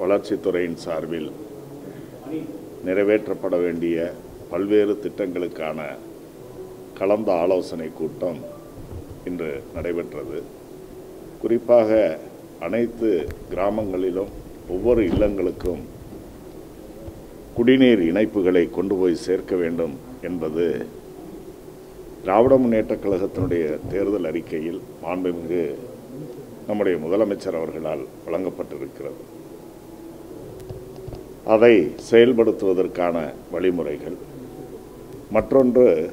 வளர்ச்சித்துறையின் சார்பில் நிறைவேற்றப்பட வேண்டிய பல்வேறு திட்டங்களுக்கான கலந்த ஆலோசனை கூட்டம் இன்று நடைபெற்றது. குறிப்பாக அனைத்து கிராமங்களிலும் ஒவ்வொரு இல்லங்களுக்கும் குடிநீர் இணைப்புகளை கொண்டு போய் சேர்க்க வேண்டும் என்பது திராவிட முன்னேற்றக் கழகத்தினுடைய தேர்தல் அறிக்கையில் மாண்புமிகு நம்முடைய முதலமைச்சர் அவர்களால் வழங்கப்பட்டிருக்கிறது. அதை செயல்படுத்துவதற்கான வழிமுறைகள். மற்றொன்று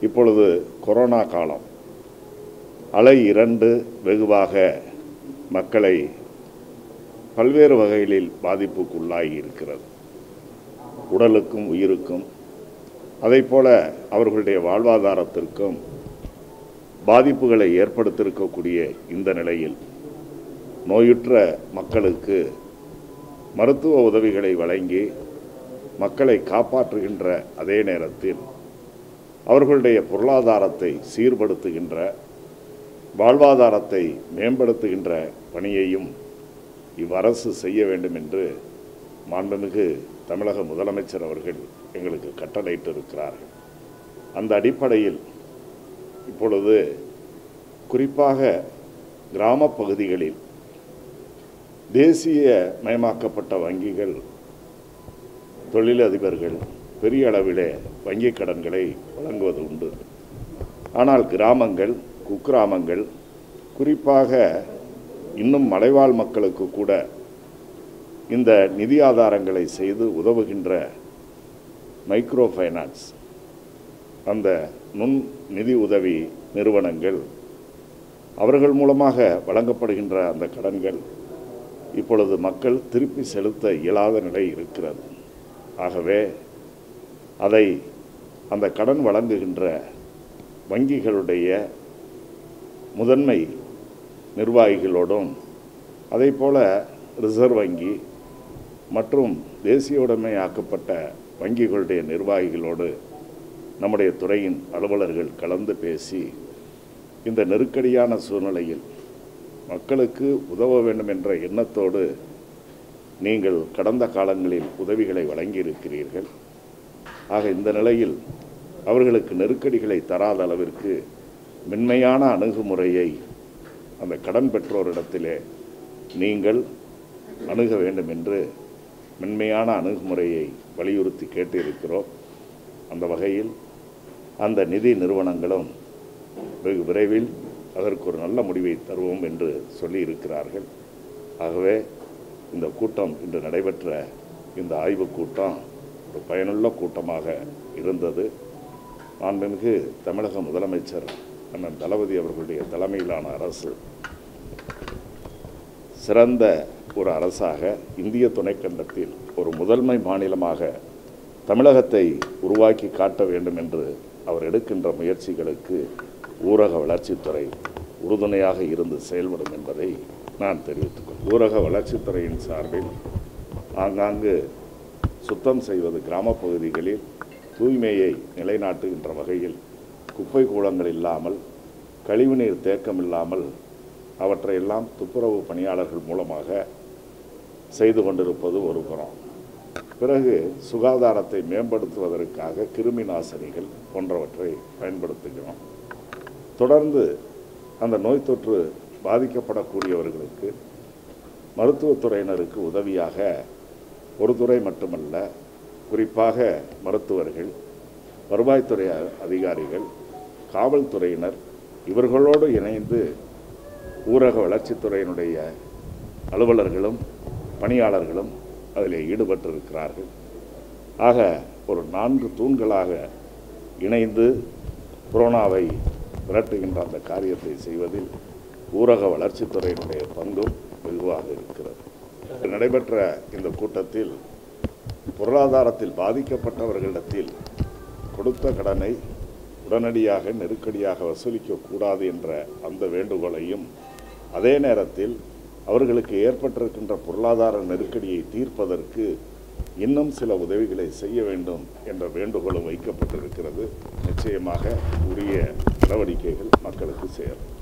இப்பொழுது கொரோனா காலம். அலை இரண்டு வெகுவாக மக்களை பல்வேறு வகைகளில் பாதிப்புக்குள்ளாகி இருக்கிறது. உடலுக்கும் உயிருக்கும். அதைப்போல அவர்களுடைய வாழ்வாதாரத்திற்கும் பாதிப்புகளை ஏற்படுத்தியிருக்கக்கூடிய இந்த நிலையில் நோயுற்ற மக்களுக்கு மருத்துவ உதவிகளை வழங்கி மக்களை காப்பாற்றுகின்ற அதே நேரத்தில் அவர்களுடைய பொருளாதாரத்தை சீர்படுத்துகின்ற வாழ்வாதாரத்தை மேம்படுத்துகின்ற பணியையும் இவ்வரசு செய்ய வேண்டும் என்று மாண்புமிகு தமிழக முதலமைச்சர் அவர்கள் எங்களுக்கு கட்டளையிட்டிருக்கிறார்கள். அந்த அடிப்படையில் இப்பொழுது குறிப்பாக கிராம பகுதிகளில் தேசிய மயமாக்கப்பட்ட வங்கிகள் தொழிலதிபர்கள் பெரிய அளவிலே வங்கிக் கடன்களை வழங்குவது உண்டு. ஆனால் கிராமங்கள் குக்கிராமங்கள் குறிப்பாக இன்னும் மலைவாழ் மக்களுக்கு கூட இந்த நிதி ஆதாரங்களை செய்து உதவுகின்ற மைக்ரோ ஃபைனான்ஸ் அந்த நுண் நிதி உதவி நிறுவனங்கள் அவர்கள் மூலமாக வழங்கப்படுகின்ற அந்த கடன்கள் இப்பொழுது மக்கள் திருப்பி செலுத்த இயலாத நிலை இருக்கிறது. ஆகவே அதை அந்த கடன் வழங்குகின்ற வங்கிகளுடைய முதன்மை நிர்வாகிகளோடும் அதே போல ரிசர்வ் வங்கி மற்றும் தேசிய உடைமையாக்கப்பட்ட வங்கிகளுடைய நிர்வாகிகளோடு நம்முடைய துறையின் அலுவலர்கள் கலந்து பேசி இந்த நெருக்கடியான சூழ்நிலையில் மக்களுக்கு உதவ வேண்டும் என்ற எண்ணத்தோடு நீங்கள் கடந்த காலங்களில் உதவிகளை வழங்கியிருக்கிறீர்கள். ஆக இந்த நிலையில் அவர்களுக்கு நெருக்கடிகளை தராத அளவிற்கு மென்மையான அணுகுமுறையை அந்த கடன் பெற்றோரிடத்திலே நீங்கள் அணுக வேண்டும் என்று மென்மையான அணுகுமுறையை வலியுறுத்தி கேட்டிருக்கிறோம். அந்த வகையில் அந்த நிதி நிறுவனங்களும் வெகு விரைவில் அதற்கு ஒரு நல்ல முடிவை தருவோம் என்று சொல்லி இருக்கிறார்கள் ஆகவே இந்த கூட்டம் இன்று நடைபெற்ற இந்த ஆய்வுக் கூட்டம் ஒரு பயனுள்ள கூட்டமாக இருந்தது. மாண்புமிகு தமிழக முதலமைச்சர் அண்ணன் தளபதி அவர்களுடைய தலைமையிலான அரசு சிறந்த ஒரு அரசாக இந்திய துணைக்கண்டத்தில் ஒரு முதன்மை மாநிலமாக தமிழகத்தை உருவாக்கி காட்ட வேண்டும் என்று அவர் எடுக்கின்ற முயற்சிகளுக்கு ஊரக வளர்ச்சித்துறை உறுதுணையாக இருந்து செயல்படும் என்பதை நான் தெரிவித்துக் கொள்கிறேன் ஊரக வளர்ச்சித்துறையின் சார்பில் ஆங்காங்கு சுத்தம் செய்வது கிராமப் பகுதிகளில் தூய்மையை நிலைநாட்டுகின்ற வகையில் குப்பை கூளங்கள் இல்லாமல் கழிவுநீர் தேக்கம் இல்லாமல் அவற்றையெல்லாம் துப்புரவு பணியாளர்கள் மூலமாக செய்து கொண்டிருப்பது ஒரு புறம். பிறகு சுகாதாரத்தை மேம்படுத்துவதற்காக கிருமி நாசினிகள் போன்றவற்றை பயன்படுத்துகிறோம். தொடர்ந்து அந்த நோய் தொற்று பாதிக்கப்படக்கூடியவர்களுக்கு மருத்துவத்துறையினருக்கு உதவியாக ஒரு துறை மட்டுமல்ல குறிப்பாக மருத்துவர்கள் வருவாய்த்துறை அதிகாரிகள் காவல்துறையினர் இவர்களோடு இணைந்து ஊரக வளர்ச்சித்துறையினுடைய அலுவலர்களும் பணியாளர்களும் அதில் ஈடுபட்டிருக்கிறார்கள். ஆக ஒரு நான்கு தூண்களாக இணைந்து கொரோனாவை விரட்டுகின்ற அந்த காரியத்தை செய்வதில் ஊரக வளர்ச்சித்துறையினுடைய பங்கும் வெகுவாக இருக்கிறது. நடைபெற்ற இந்த கூட்டத்தில் பொருளாதாரத்தில் பாதிக்கப்பட்டவர்களிடத்தில் கொடுத்த கடனை உடனடியாக நெருக்கடியாக வசூலிக்கக்கூடாது என்ற அந்த வேண்டுகோளையும் அதே நேரத்தில் அவர்களுக்கு ஏற்பட்டிருக்கின்ற பொருளாதார நெருக்கடியை தீர்ப்பதற்கு இன்னும் சில உதவிகளை செய்ய வேண்டும் என்ற வேண்டுகோளும் வைக்கப்பட்டிருக்கிறது. நிச்சயமாக உரிய நடவடிக்கைகள் மக்களுக்கு சேரும்.